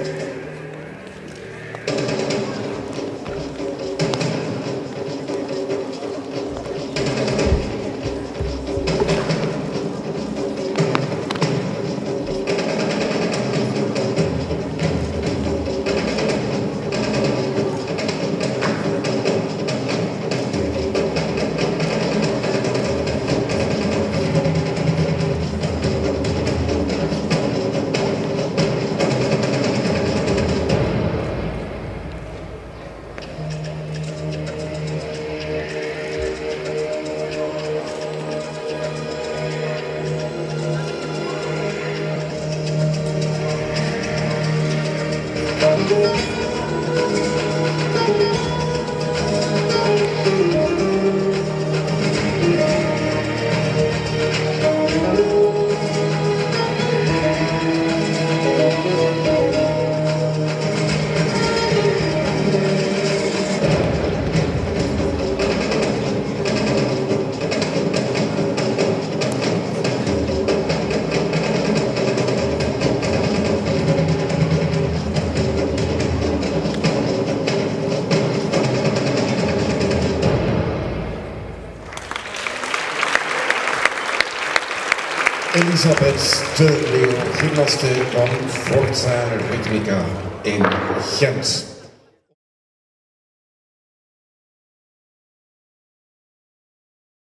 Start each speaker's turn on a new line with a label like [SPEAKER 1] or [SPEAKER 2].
[SPEAKER 1] Música Elisabeth de gymnaste van Forza Ritmica in Gent.